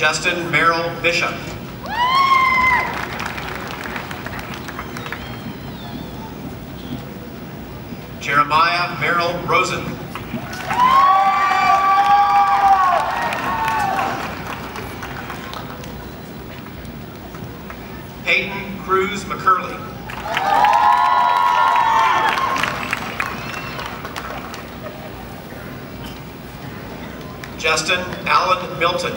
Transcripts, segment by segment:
Justin Merrill Bishop. Jeremiah Merrill Rosen. Peyton Cruz McCurley. Justin Allen Milton.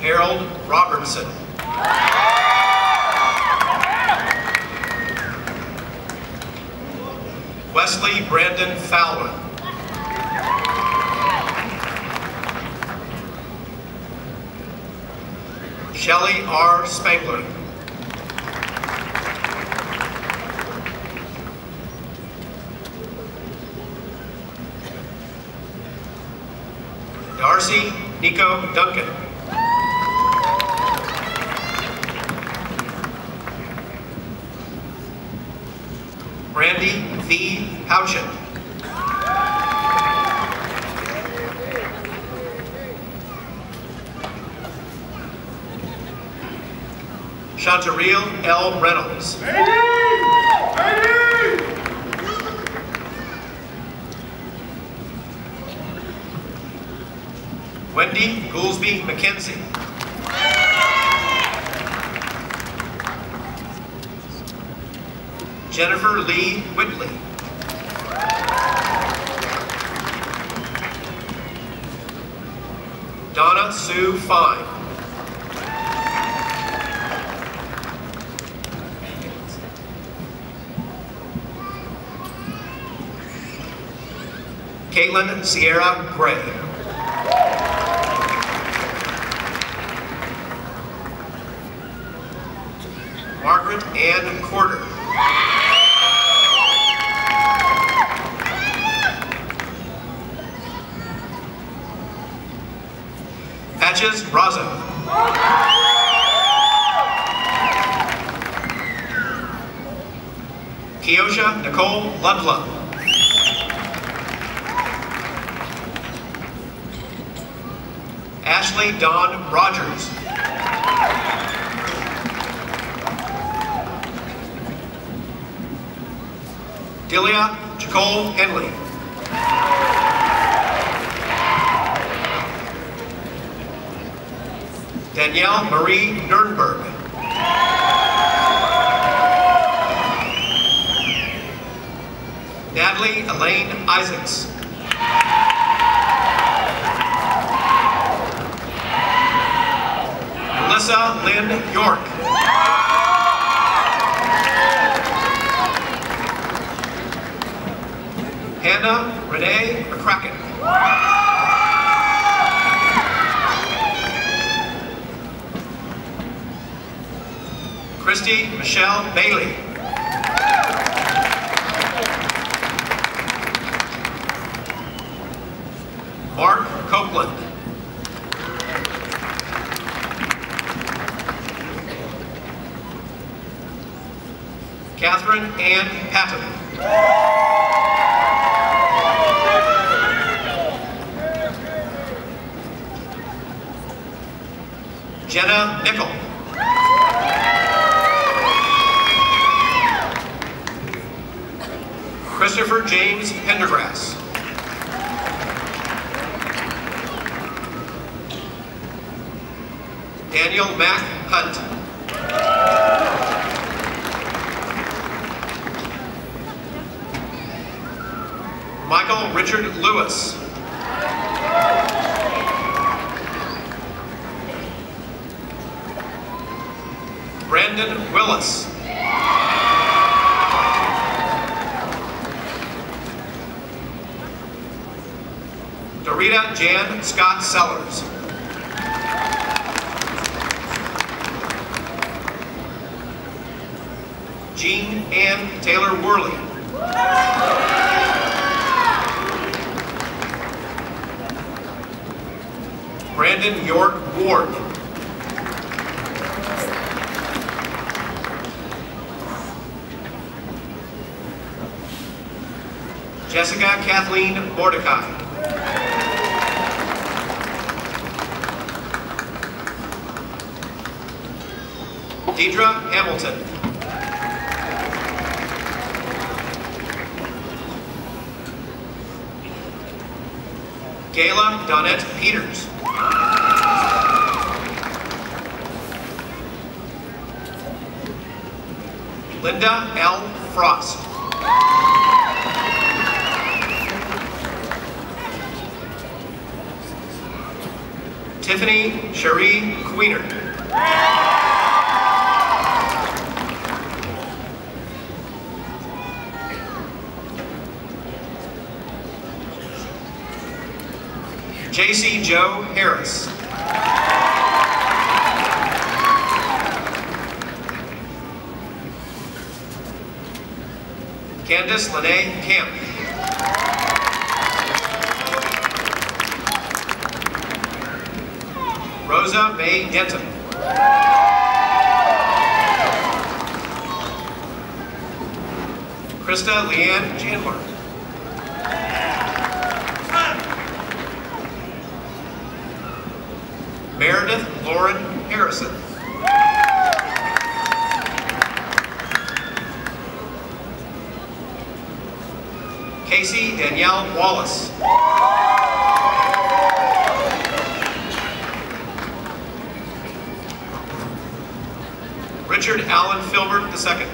Harold Robertson. Wesley Brandon Fowler. Shelley R. Spangler. Nico Duncan. Brandy V. Houchin. Chantareel L. Reynolds. Goolsby McKenzie. Jennifer Lee Whitley. Donna Sue Fine. Caitlin Sierra Gray. Patches Raza. Keosha Nicole Ludlow. Ashley Dawn Rogers. Delia Jacole Henley. Danielle Marie Nurnberg. Natalie Elaine Isaacs. Melissa Lynn York. Hannah Renee McCracken. Christy Michelle Bailey. Mark Copeland. Catherine Ann Patton. Jenna Nickel. Christopher James Pendergrass. Daniel Mack Hunt. Michael Richard Lewis. Brandon Willis. Dorita Jan Scott Sellers. Jean Ann Taylor Worley. Brandon York Ward. Jessica Kathleen Mordecai. Deidre Hamilton. Gayla Donette Peters. Linda L. Frost. Tiffany Cherie Queener. JC Joe Harris. Candace Lene Camp. Rosa May Denton. Krista Leanne Chandler. Casey Danielle Wallace. Richard Allen Filbert II.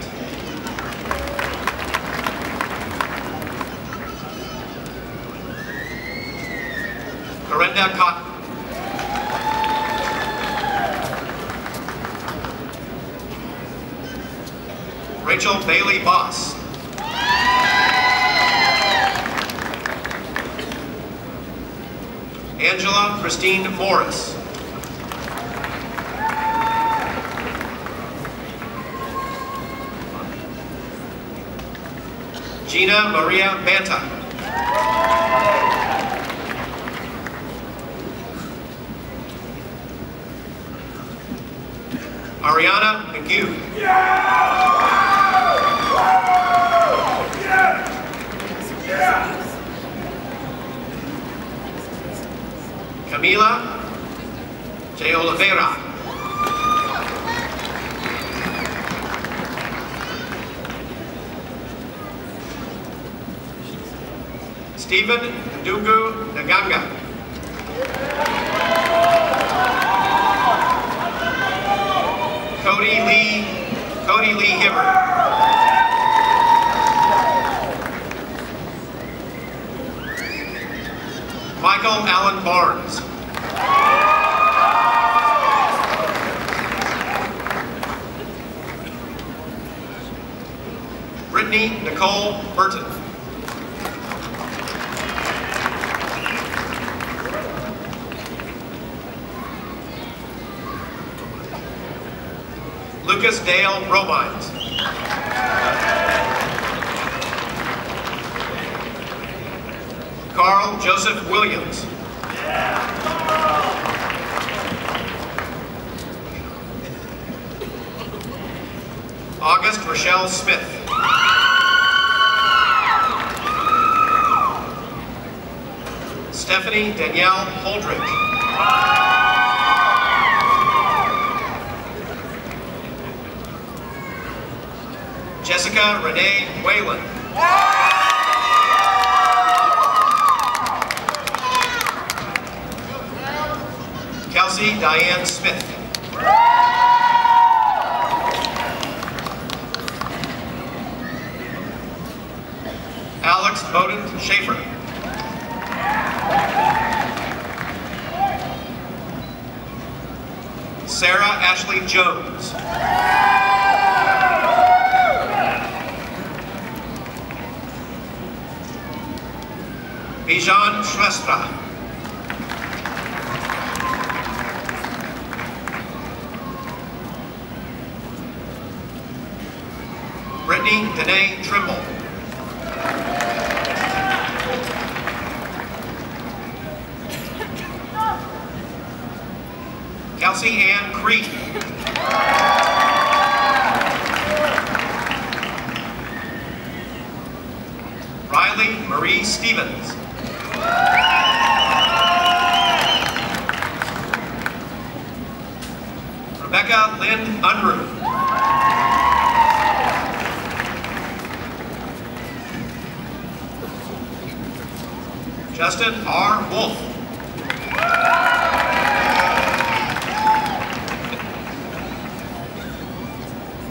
Corinda Cotton. Rachel Bailey Boss. Angela Christine Morris. Gina Maria Banta. Ariana McGee. Camila J. Oliveira. Stephen Dugu Naganga. Cody Lee, Cody Lee Hibbert. Allen Barnes. Brittany Nicole Burton. Lucas Dale Romines. Carl Joseph Williams. August Rochelle Smith. Stephanie Danielle Holdridge. Jessica Renee Whalen. Kelsey Diane Smith. Alex Bowden Schaefer. Sarah Ashley Jones. Bijan Shrestha. Danae Trimble. Kelsey Ann. Riley Riley Marie Stevens. Rebecca Lynn Unruh. Justin R. Wolf.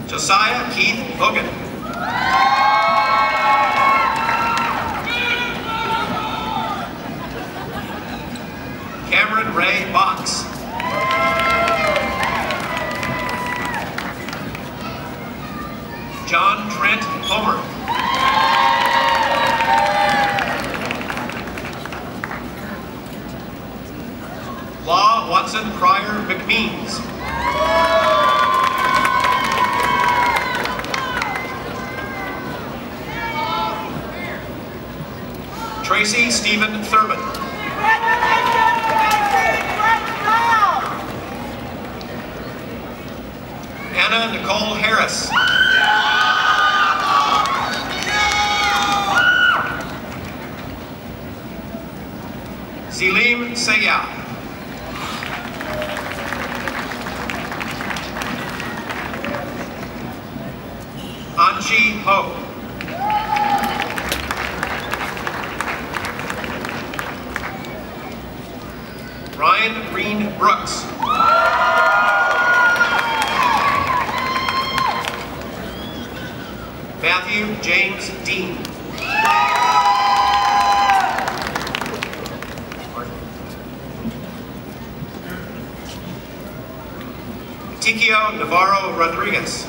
Josiah Keith Hogan. Cameron Ray Box. John Trent Homer. Tracy Stephen Thurman. Anna Nicole Harris. Selim Sayah. Anji Ho. Tikio Navarro Rodriguez.